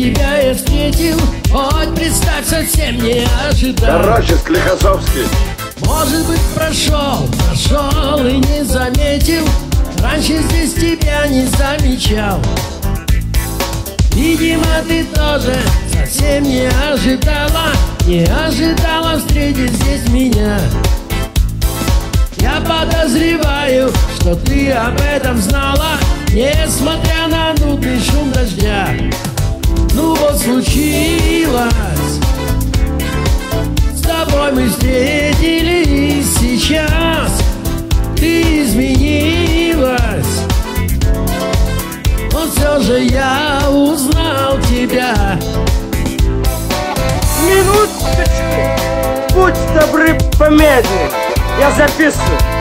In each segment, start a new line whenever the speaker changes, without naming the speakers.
тебя я встретил. Хоть представь, совсем не ожидал.
Короче, Склихосовский.
Может быть прошел, прошел и не заметил. Раньше здесь тебя не замечал. Видимо, ты тоже совсем не ожидала Не ожидала встретить здесь меня. Я подозреваю, что ты об этом знала Несмотря на нудный шум дождя Ну вот случилось С тобой мы встретились сейчас Ты изменилась Но все же я узнал тебя
Минуточку! Будь добры, помедленнее. Я записываю.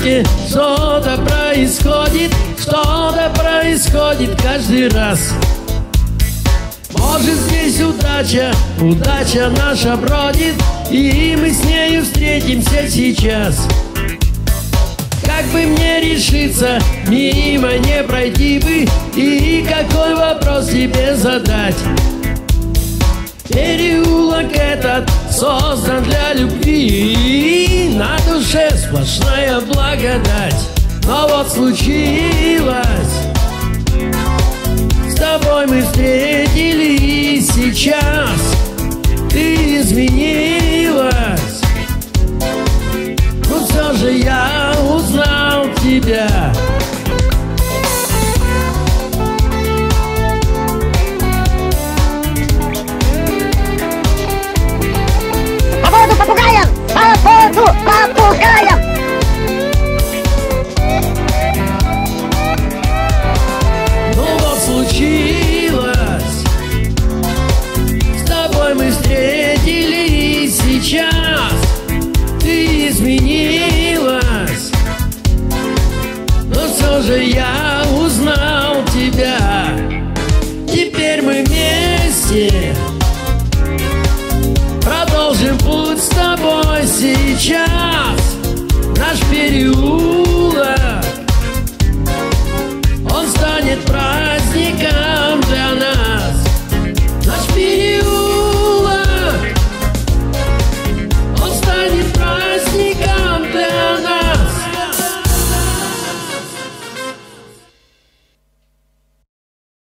Переулке что-то происходит Что-то происходит каждый раз. Может здесь удача, удача наша бродит И мы с нею встретимся сейчас. Как бы мне решиться, мимо не пройти бы И какой вопрос тебе задать? Переулок этот создан для любви душе сплошная благодать. Но вот случилось. С тобой мы встретились сейчас. Ты изменилась. Но все же я узнал тебя сейчас Наш переулок